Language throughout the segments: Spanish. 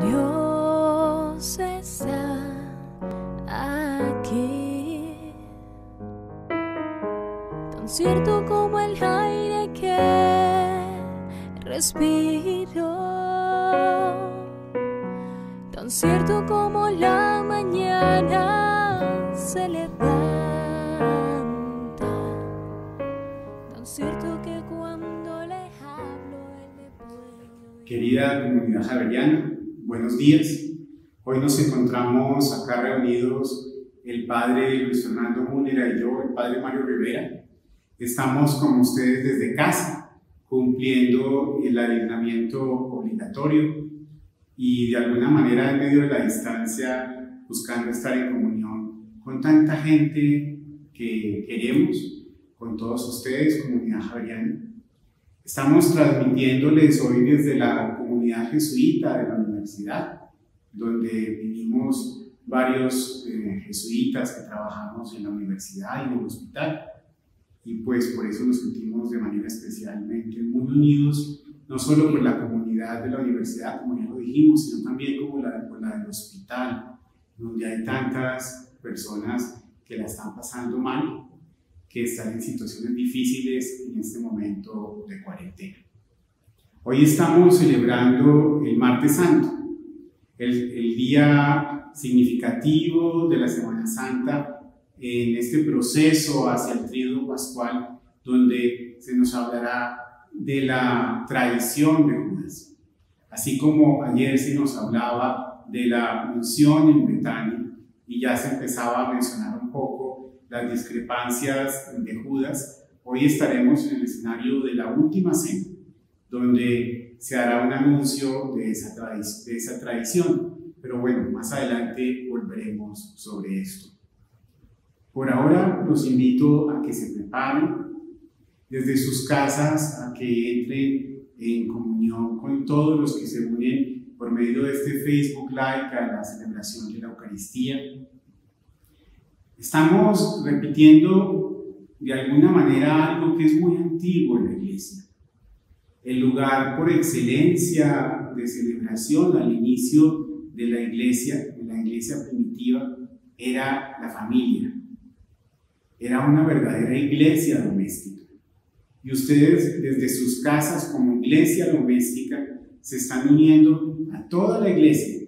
Dios está aquí, tan cierto como el aire que respiro, tan cierto como la mañana se levanta, tan cierto que cuando le hablo él me puede. Querida comunidad javeriana, buenos días. Hoy nos encontramos acá reunidos el padre Luis Fernando Múnera y yo, el padre Mario Rivera. Estamos con ustedes desde casa, cumpliendo el aislamiento obligatorio y de alguna manera en medio de la distancia buscando estar en comunión con tanta gente que queremos, con todos ustedes, comunidad javeriana. Estamos transmitiéndoles hoy desde la comunidad jesuita de la universidad, donde vivimos varios eh, jesuitas que trabajamos en la universidad y en el hospital. Y pues por eso nos sentimos de manera especialmente muy unidos, no solo por la comunidad de la universidad, como ya lo dijimos, sino también como la, por la del hospital, donde hay tantas personas que la están pasando mal que están en situaciones difíciles en este momento de cuarentena. Hoy estamos celebrando el Martes Santo, el, el, día significativo de la Semana Santa en este proceso hacia el tríodo pascual, donde se nos hablará de la tradición de Judas, así como ayer se nos hablaba de la unción en Betania y ya se empezaba a mencionar un poco las discrepancias de Judas, hoy estaremos en el escenario de la última cena, donde se hará un anuncio de esa, de esa tradición. Pero bueno, más adelante volveremos sobre esto. Por ahora los invito a que se preparen desde sus casas, a que entren en comunión con todos los que se unen por medio de este Facebook Live a la celebración de la Eucaristía. Estamos repitiendo de alguna manera algo que es muy antiguo en la iglesia. El lugar por excelencia de celebración al inicio de la iglesia, de la iglesia primitiva, era la familia. Era una verdadera iglesia doméstica. Y ustedes desde sus casas como iglesia doméstica se están uniendo a toda la iglesia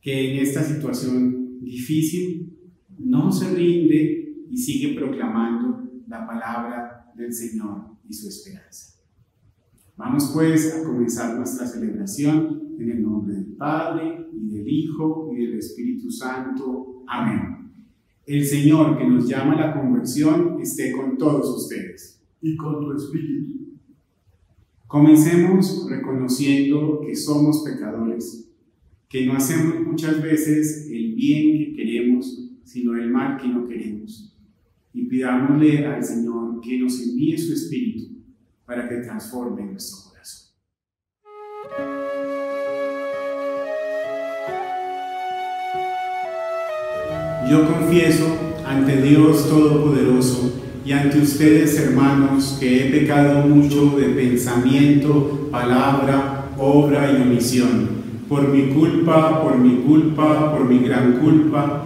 que en esta situación difícil no se rinde y sigue proclamando la palabra del Señor y su esperanza. Vamos pues a comenzar nuestra celebración en el nombre del Padre y del Hijo y del Espíritu Santo. Amén. El Señor que nos llama a la conversión esté con todos ustedes. Y con tu espíritu. Comencemos reconociendo que somos pecadores, que no hacemos muchas veces el bien que queremos, sino el mal que no queremos. Y pidámosle al Señor que nos envíe su espíritu para que transforme nuestro corazón. Yo confieso ante Dios Todopoderoso y ante ustedes, hermanos, que he pecado mucho de pensamiento, palabra, obra y omisión. Por mi culpa, por mi culpa, por mi gran culpa.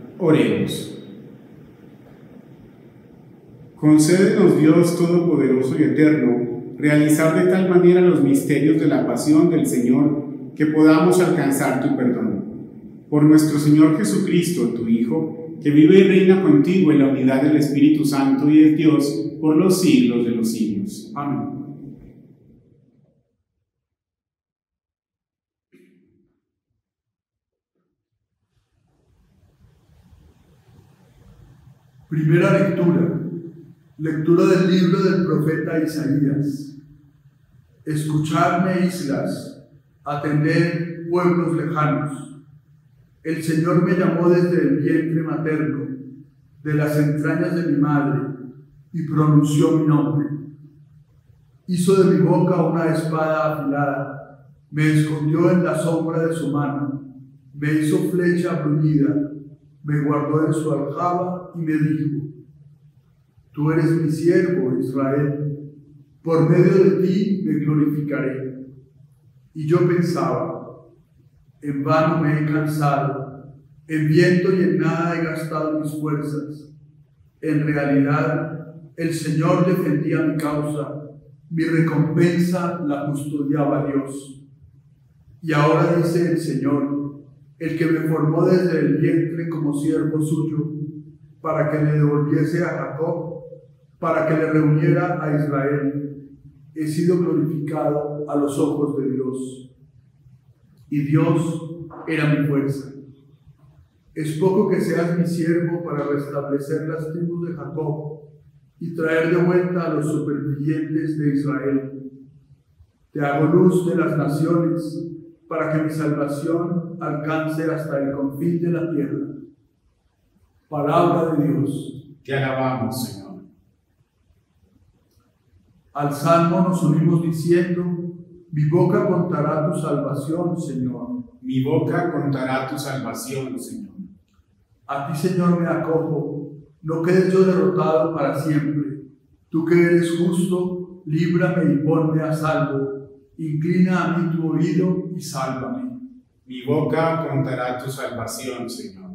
Oremos. Concédenos Dios Todopoderoso y Eterno, realizar de tal manera los misterios de la pasión del Señor, que podamos alcanzar tu perdón. Por nuestro Señor Jesucristo, tu Hijo, que vive y reina contigo en la unidad del Espíritu Santo y es Dios por los siglos de los siglos. Amén. Primera lectura. Lectura del libro del profeta Isaías. Escuchadme, islas, atender pueblos lejanos. El Señor me llamó desde el vientre materno, de las entrañas de mi madre, y pronunció mi nombre. Hizo de mi boca una espada afilada, me escondió en la sombra de su mano, me hizo flecha bruñida, me guardó en su aljaba y me dijo, Tú eres mi siervo, Israel, por medio de ti me glorificaré. Y yo pensaba, en vano me he cansado, en viento y en nada he gastado mis fuerzas. En realidad, el Señor defendía mi causa, mi recompensa la custodiaba Dios. Y ahora dice el Señor, el que me formó desde el vientre como siervo suyo, para que le devolviese a Jacob, para que le reuniera a Israel. He sido glorificado a los ojos de Dios. Y Dios era mi fuerza. Es poco que seas mi siervo para restablecer las tribus de Jacob y traer de vuelta a los supervivientes de Israel. Te hago luz de las naciones para que mi salvación alcance hasta el confín de la tierra. Palabra de Dios. Te alabamos, Señor. Al salmo nos unimos diciendo, mi boca contará tu salvación, Señor. Mi boca contará tu salvación, Señor. A ti, Señor, me acojo. No quedes yo derrotado para siempre. Tú que eres justo, líbrame y ponme a salvo. Inclina a mí tu oído y sálvame. Mi boca contará tu salvación, Señor.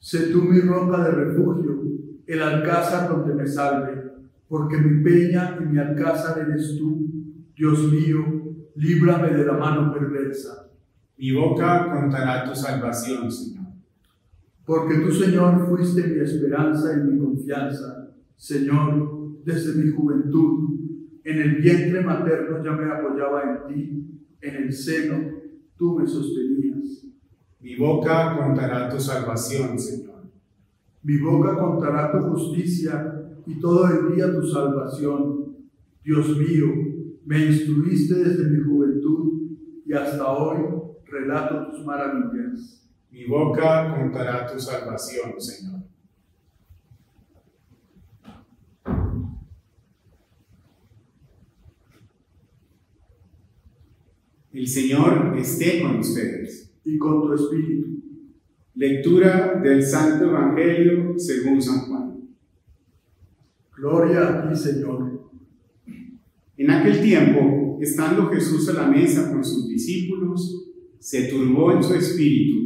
Sé tú mi roca de refugio, el alcázar donde me salve, porque mi peña y mi alcázar eres tú, Dios mío, líbrame de la mano perversa. Mi boca contará tu salvación, Señor. Porque tú, Señor, fuiste mi esperanza y mi confianza. Señor, desde mi juventud, en el vientre materno ya me apoyaba en ti, en el seno tú me sostenías. Mi boca contará tu salvación, Señor. Mi boca contará tu justicia y todo el día tu salvación. Dios mío, me instruiste desde mi juventud y hasta hoy relato tus maravillas. Mi boca contará tu salvación, Señor. El Señor esté con ustedes. Y con tu espíritu. Lectura del Santo Evangelio según San Juan. Gloria a ti, Señor. En aquel tiempo, estando Jesús a la mesa con sus discípulos, se turbó en su espíritu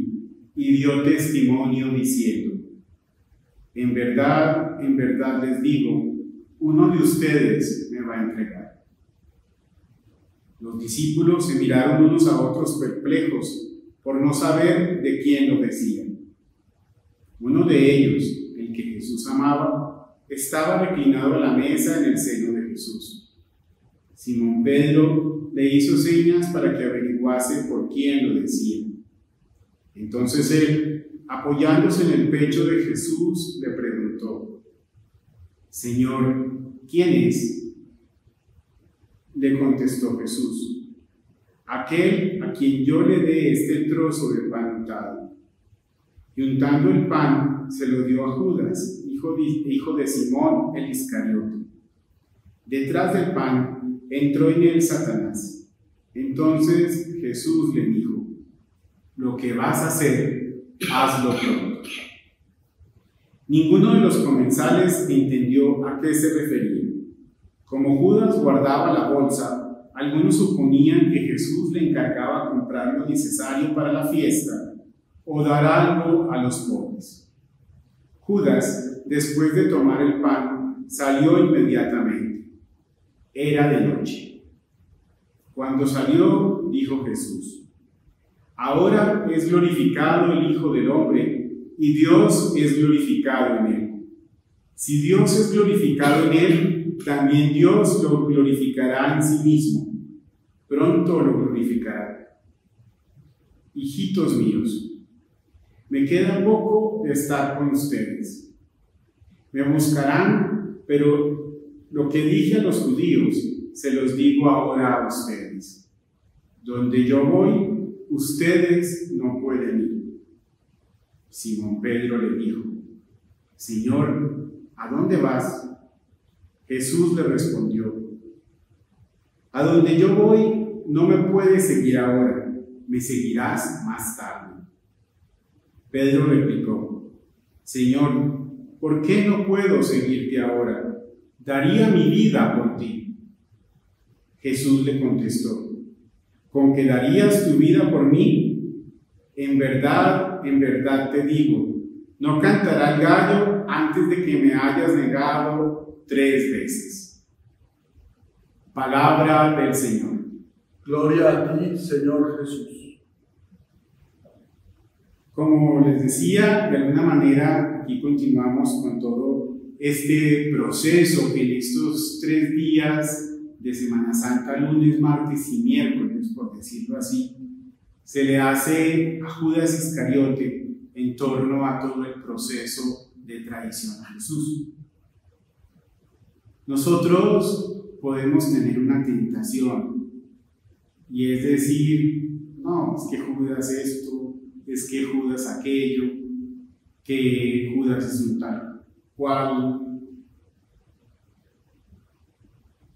y dio testimonio diciendo, en verdad, en verdad les digo, uno de ustedes me va a entregar. Los discípulos se miraron unos a otros perplejos por no saber de quién lo decían. Uno de ellos, el que Jesús amaba, estaba reclinado a la mesa en el seno de Jesús. Simón Pedro le hizo señas para que averiguase por quién lo decía. Entonces él, apoyándose en el pecho de Jesús, le preguntó, Señor, ¿quién es? Le contestó Jesús, aquel a quien yo le dé este trozo de pan untado. Y untando el pan, se lo dio a Judas, hijo de, Simón el Iscariote. Detrás del pan entró en él Satanás. Entonces Jesús le dijo, lo que vas a hacer, hazlo pronto. Ninguno de los comensales entendió a qué se refería. Como Judas guardaba la bolsa, algunos suponían que Jesús le encargaba comprar lo necesario para la fiesta o dar algo a los pobres. Judas, después de tomar el pan, salió inmediatamente. Era de noche. Cuando salió, dijo Jesús, Ahora es glorificado el Hijo del Hombre y Dios es glorificado en él. Si Dios es glorificado en él, también Dios lo glorificará en sí mismo. Pronto lo glorificará. Hijitos míos, me queda poco de estar con ustedes. Me buscarán, pero lo que dije a los judíos, se los digo ahora a ustedes donde yo voy, ustedes no pueden ir. Simón Pedro le dijo, Señor, ¿a dónde vas? Jesús le respondió, a donde yo voy no me puedes seguir ahora, me seguirás más tarde. Pedro replicó, Señor, ¿por qué no puedo seguirte ahora? Daría mi vida por ti. Jesús le contestó, ¿con que darías tu vida por mí? En verdad, en verdad te digo, no cantará el gallo antes de que me hayas negado tres veces. Palabra del Señor. Gloria a ti, Señor Jesús. Como les decía, de alguna manera aquí continuamos con todo este proceso que en estos tres días de Semana Santa, lunes, martes y miércoles, por decirlo así, se le hace a Judas Iscariote en torno a todo el proceso de traición a Jesús. Nosotros podemos tener una tentación y es decir, no, es que Judas esto, es que Judas aquello, que Judas es un tal cual.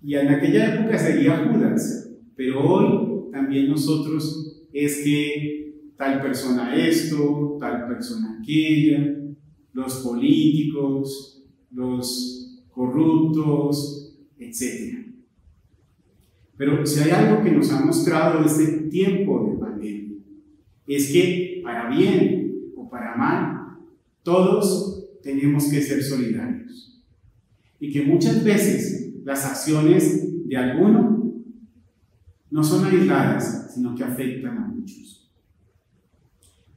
Y en aquella época sería Judas, pero hoy también nosotros es que tal persona esto, tal persona aquella, los políticos, los corruptos, etc. Pero si hay algo que nos ha mostrado este tiempo de pandemia, es que para bien o para mal, todos tenemos que ser solidarios. Y que muchas veces las acciones de alguno no son aisladas, sino que afectan a muchos.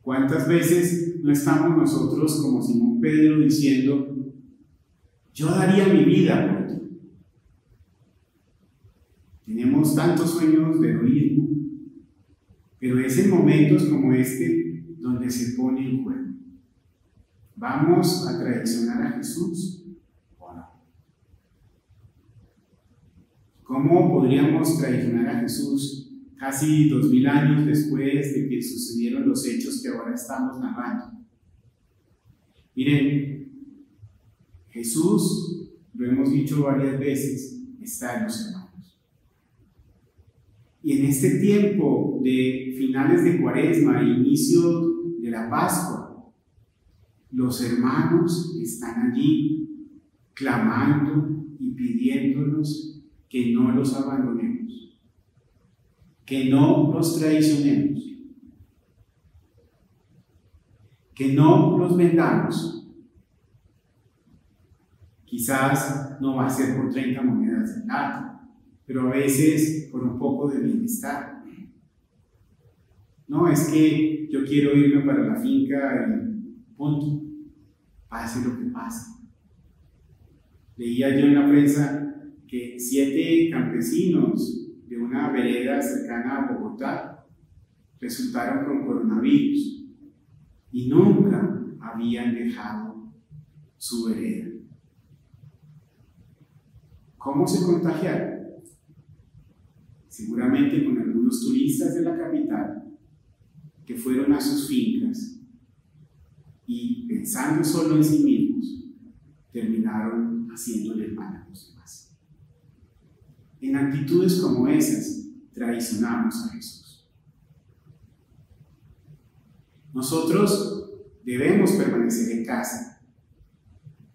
¿Cuántas veces no estamos nosotros como Simón Pedro diciendo, yo daría mi vida por ti? Tenemos tantos sueños de heroísmo, pero es en momentos como este donde se pone en juego. ¿Vamos a traicionar a Jesús o no? ¿Cómo podríamos traicionar a Jesús casi dos mil años después de que sucedieron los hechos que ahora estamos narrando? Miren, Jesús, lo hemos dicho varias veces, está en los hermanos. Y en este tiempo de finales de cuaresma, inicio de la Pascua, los hermanos están allí clamando y pidiéndonos que no los abandonemos, que no los traicionemos, que no los vendamos. Quizás no va a ser por 30 monedas de plata, pero a veces por un poco de bienestar. No, es que yo quiero irme para la finca y punto, pase lo que pase. Leía yo en la prensa que siete campesinos de una vereda cercana a Bogotá resultaron con coronavirus y nunca habían dejado su vereda. ¿Cómo se contagiaron? seguramente con algunos turistas de la capital que fueron a sus fincas y pensando solo en sí mismos, terminaron haciéndole mal a los demás. En actitudes como esas, traicionamos a Jesús. Nosotros debemos permanecer en casa,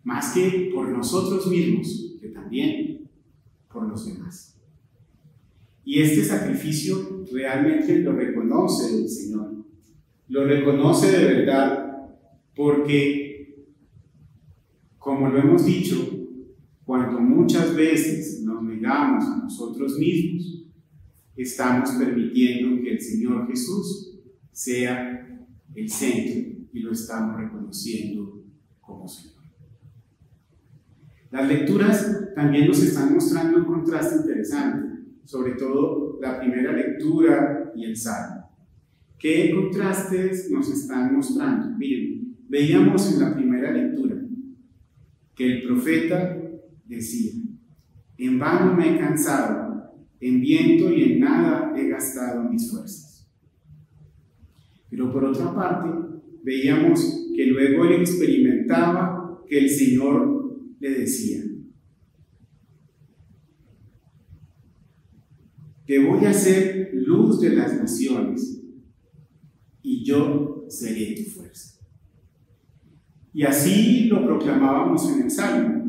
más que por nosotros mismos, que también por los demás. Y este sacrificio realmente lo reconoce el Señor. Lo reconoce de verdad porque, como lo hemos dicho, cuando muchas veces nos negamos a nosotros mismos, estamos permitiendo que el Señor Jesús sea el centro y lo estamos reconociendo como Señor. Las lecturas también nos están mostrando un contraste interesante sobre todo la primera lectura y el salmo. ¿Qué contrastes nos están mostrando? Miren, veíamos en la primera lectura que el profeta decía, en vano me he cansado En viento y en nada he gastado mis fuerzas. Pero por otra parte, veíamos que luego él experimentaba que el Señor le decía, te voy a hacer luz de las naciones y yo seré tu fuerza. Y así lo proclamábamos en el Salmo,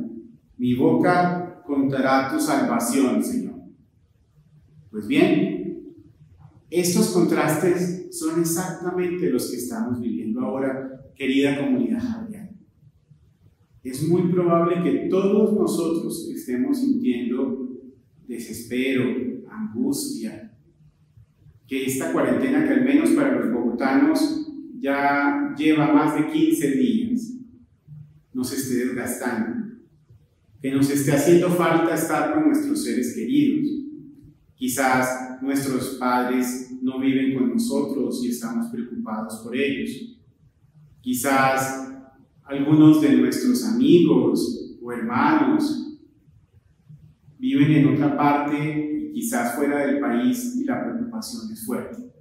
mi boca contará tu salvación, Señor. Pues bien, estos contrastes son exactamente los que estamos viviendo ahora, querida comunidad javier. Es muy probable que todos nosotros estemos sintiendo desespero, angustia, que esta cuarentena que al menos para los bogotanos ya lleva más de 15 días, nos esté desgastando, que nos esté haciendo falta estar con nuestros seres queridos. Quizás nuestros padres no viven con nosotros y estamos preocupados por ellos. Quizás algunos de nuestros amigos o hermanos viven en otra parte y quizás fuera del país y la preocupación es fuerte.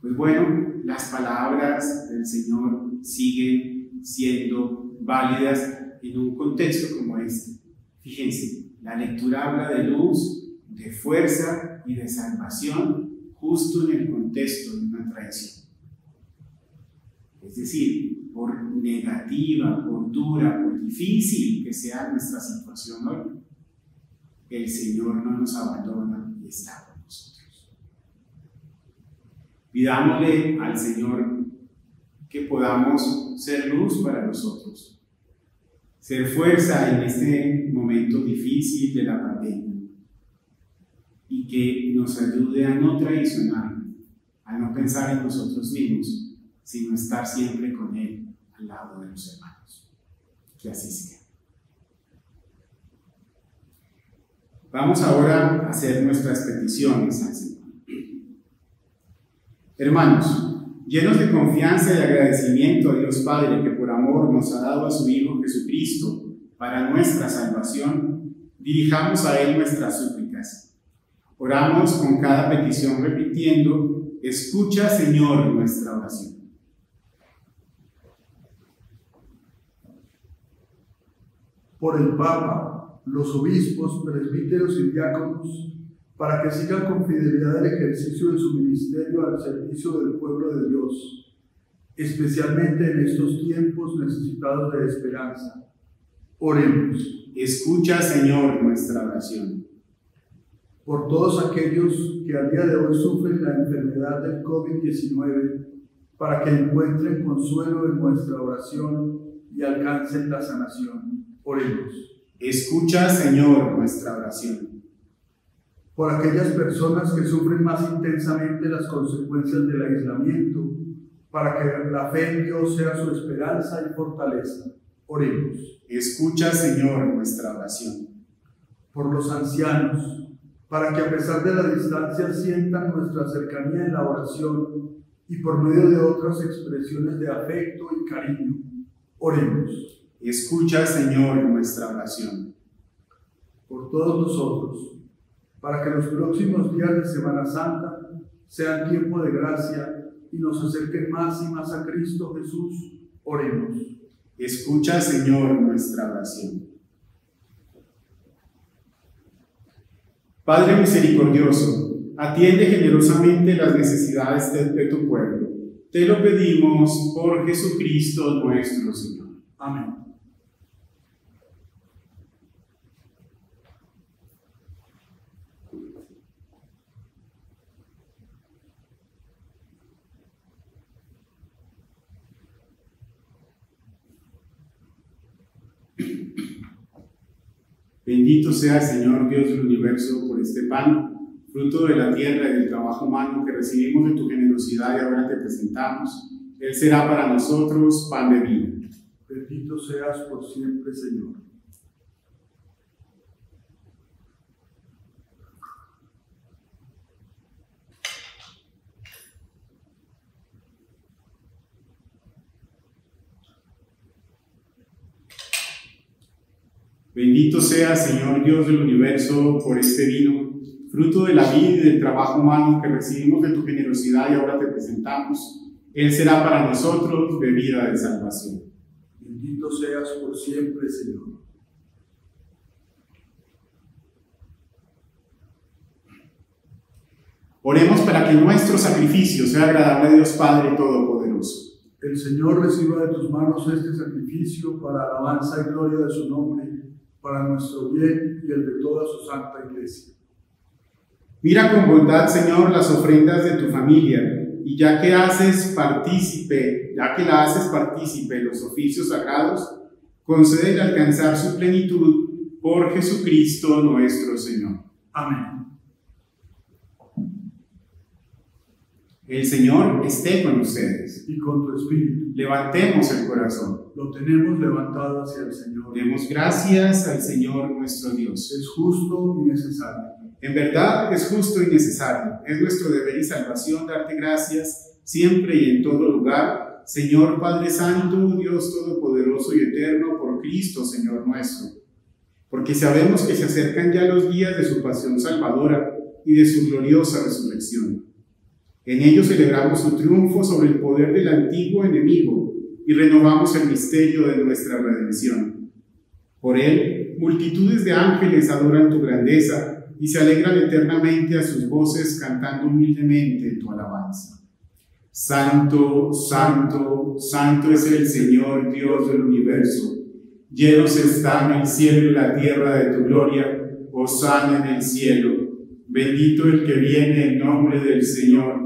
Pues bueno, las palabras del Señor siguen siendo válidas en un contexto como este. Fíjense, la lectura habla de luz, de fuerza y de salvación justo en el contexto de una traición. Es decir, por negativa, por dura, por difícil que sea nuestra situación hoy, el Señor no nos abandona y está con nosotros. Pidámosle al Señor que podamos ser luz para nosotros, ser fuerza en este momento difícil de la pandemia y que nos ayude a no traicionar, a no pensar en nosotros mismos, sino estar siempre con Él al lado de los hermanos. Que así sea. Vamos ahora a hacer nuestras peticiones al Señor. Hermanos, llenos de confianza y agradecimiento a Dios Padre que por amor nos ha dado a su Hijo Jesucristo para nuestra salvación, dirijamos a Él nuestras súplicas. Oramos con cada petición repitiendo, escucha Señor nuestra oración. Por el Papa, los obispos, presbíteros y diáconos, para que sigan con fidelidad el ejercicio de su ministerio al servicio del pueblo de Dios, especialmente en estos tiempos necesitados de esperanza. Oremos. Escucha, Señor, nuestra oración. Por todos aquellos que al día de hoy sufren la enfermedad del COVID-19, para que encuentren consuelo en nuestra oración y alcancen la sanación. Oremos. Escucha, Señor, nuestra oración por aquellas personas que sufren más intensamente las consecuencias del aislamiento, para que la fe en Dios sea su esperanza y fortaleza. Oremos. Escucha, Señor, nuestra oración. Por los ancianos, para que a pesar de la distancia sientan nuestra cercanía en la oración y por medio de otras expresiones de afecto y cariño. Oremos. Escucha, Señor, nuestra oración. Por todos nosotros, para que los próximos días de Semana Santa sean tiempo de gracia y nos acerquen más y más a Cristo Jesús. Oremos. Escucha, Señor, nuestra oración. Padre misericordioso, atiende generosamente las necesidades de, de tu pueblo. Te lo pedimos por Jesucristo nuestro Señor. Amén. Bendito sea, Señor Dios del universo, por este pan, fruto de la tierra y del trabajo humano que recibimos de tu generosidad y ahora te presentamos. Él será para nosotros pan de vida. Bendito seas por siempre, Señor. Bendito sea, Señor Dios del universo, por este vino fruto de la vida y del trabajo humano que recibimos de tu generosidad y ahora te presentamos, Él será para nosotros bebida de salvación. Bendito seas por siempre, Señor. Oremos para que nuestro sacrificio sea agradable a Dios Padre Todopoderoso. El Señor reciba de tus manos este sacrificio para alabanza y gloria de su nombre, para nuestro bien y el de toda su santa iglesia. Mira con bondad, Señor, las ofrendas de tu familia, y ya que haces partícipe, ya que la haces partícipe los oficios sagrados, concede alcanzar su plenitud por Jesucristo nuestro Señor. Amén. El Señor esté con ustedes. Y con tu espíritu. Levantemos el corazón. Lo tenemos levantado hacia el Señor. Demos gracias al Señor nuestro Dios. Es justo y necesario. En verdad es justo y necesario. Es nuestro deber y salvación darte gracias siempre y en todo lugar. Señor Padre Santo, Dios Todopoderoso y Eterno, por Cristo, Señor nuestro. Porque sabemos que se acercan ya los días de su pasión salvadora y de su gloriosa resurrección en ello celebramos su triunfo sobre el poder del antiguo enemigo y renovamos el misterio de nuestra redención. Por él, multitudes de ángeles adoran tu grandeza y se alegran eternamente a sus voces cantando humildemente tu alabanza. Santo, santo, santo es el Señor Dios del universo. Llenos están el cielo y la tierra de tu gloria. Osana en el cielo. Bendito el que viene en nombre del Señor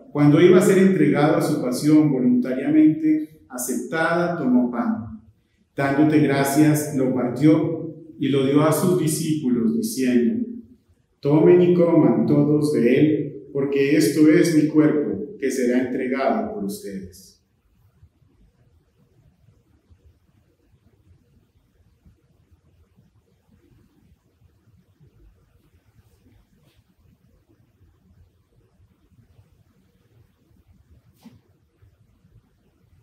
cuando iba a ser entregado a su pasión voluntariamente aceptada, tomó pan. Dándote gracias, lo partió y lo dio a sus discípulos, diciendo, Tomen y coman todos de él, porque esto es mi cuerpo que será entregado por ustedes.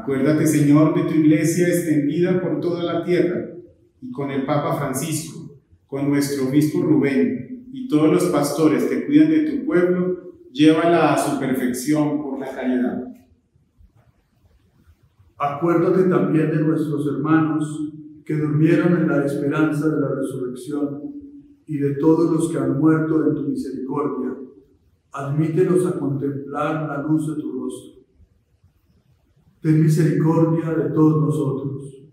Acuérdate, Señor, de tu iglesia extendida por toda la tierra y con el Papa Francisco, con nuestro obispo Rubén y todos los pastores que cuidan de tu pueblo, llévala a su perfección por la caridad. Acuérdate también de nuestros hermanos que durmieron en la esperanza de la resurrección y de todos los que han muerto en tu misericordia. Admítelos a contemplar la luz de tu ten misericordia de todos nosotros.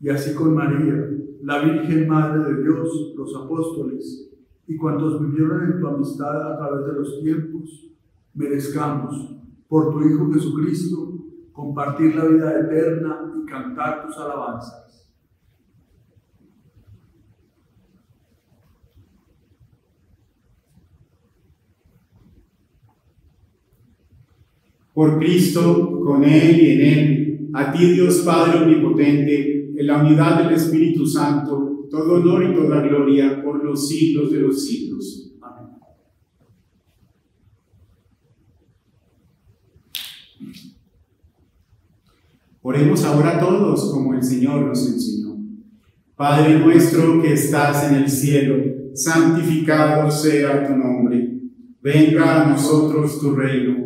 Y así con María, la Virgen Madre de Dios, los apóstoles y cuantos vivieron en tu amistad a través de los tiempos, merezcamos, por tu Hijo Jesucristo, compartir la vida eterna y cantar tus alabanzas. Por Cristo, con Él y en Él, a ti Dios Padre Omnipotente, en la unidad del Espíritu Santo, todo honor y toda gloria por los siglos de los siglos. Amén. Oremos ahora todos como el Señor nos enseñó. Padre nuestro que estás en el cielo, santificado sea tu nombre. Venga a nosotros tu reino.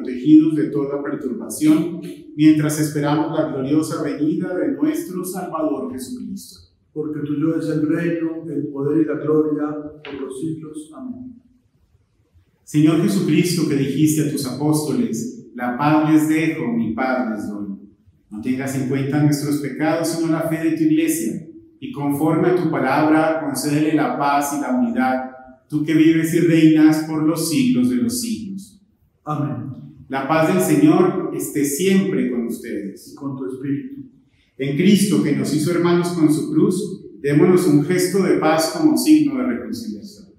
protegidos de toda perturbación, mientras esperamos la gloriosa venida de nuestro Salvador Jesucristo. Porque tuyo es el reino, el poder y la gloria por los siglos. Amén. Señor Jesucristo, que dijiste a tus apóstoles, la paz les dejo, mi paz les doy. No tengas en cuenta nuestros pecados, sino la fe de tu iglesia, y conforme a tu palabra, concédele la paz y la unidad, tú que vives y reinas por los siglos de los siglos. Amén. La paz del Señor esté siempre con Y ustedes. con tu espíritu. En Cristo, que nos hizo hermanos con su cruz, démonos un gesto de paz como signo de reconciliación.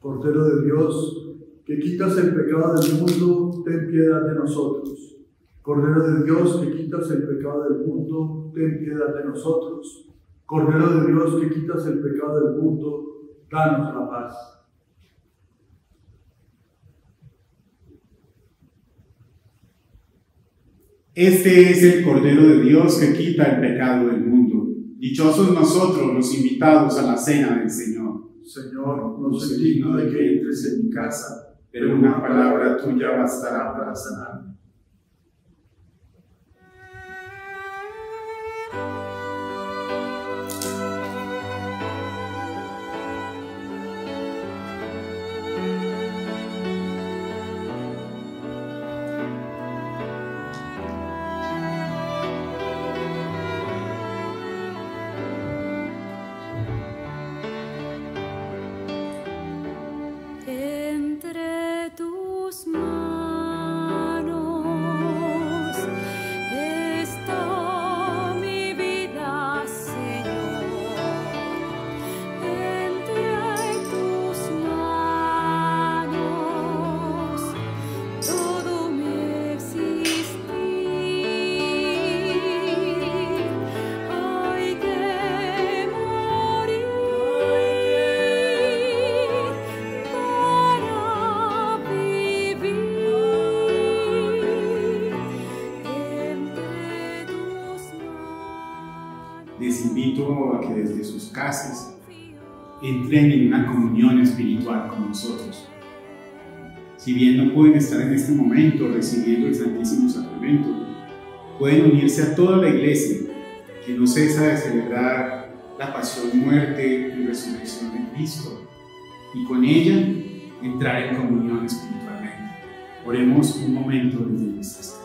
Cordero de Dios, que quitas el pecado del mundo, ten piedad de nosotros. Cordero de Dios, que quitas el pecado del mundo, ten piedad de nosotros. Cordero de Dios, que quitas el pecado del mundo, danos la paz. Este es el Cordero de Dios que quita el pecado del mundo. Dichosos nosotros los invitados a la cena del Señor. Señor, no soy digno de que entres en mi casa, Pero una palabra tuya bastará para sanarme. Les invito a que desde sus casas entren en una comunión espiritual con nosotros. Si bien no pueden estar en este momento recibiendo el Santísimo Sacramento, pueden unirse a toda la iglesia que no cesa de celebrar la pasión, muerte y resurrección de Cristo y con ella entrar en comunión espiritualmente. Oremos un momento desde nuestras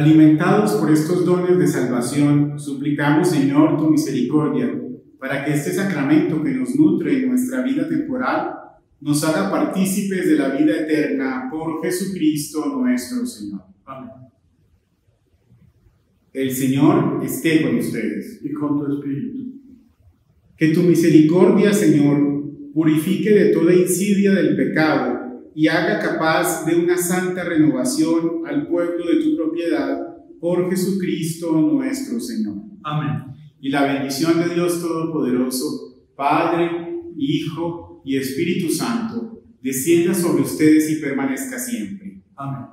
Alimentados por estos dones de salvación, suplicamos, Señor, tu misericordia, para que este sacramento que nos nutre en nuestra vida temporal nos haga partícipes de la vida eterna por Jesucristo nuestro Señor. Amén. El Señor esté con ustedes. Y con tu espíritu. Que tu misericordia, Señor, purifique de toda insidia del pecado y haga capaz de una santa renovación al pueblo de tu propiedad por Jesucristo nuestro Señor. Amén. Y la bendición de Dios Todopoderoso, Padre, Hijo y Espíritu Santo, descienda sobre ustedes y permanezca siempre. Amén.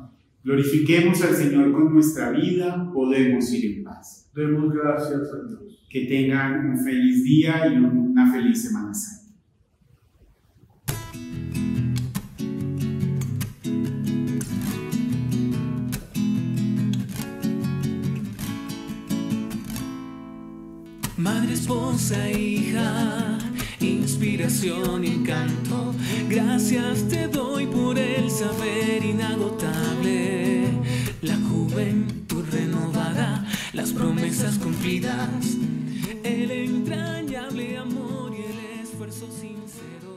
Glorifiquemos al Señor con nuestra vida, podemos ir en paz. Demos gracias a Dios. Que tengan un feliz día y una feliz Semana Santa. Esposa, hija, inspiración y encanto. Gracias te doy por el saber inagotable, la juventud renovada, las promesas cumplidas, el entrañable amor y el esfuerzo sincero.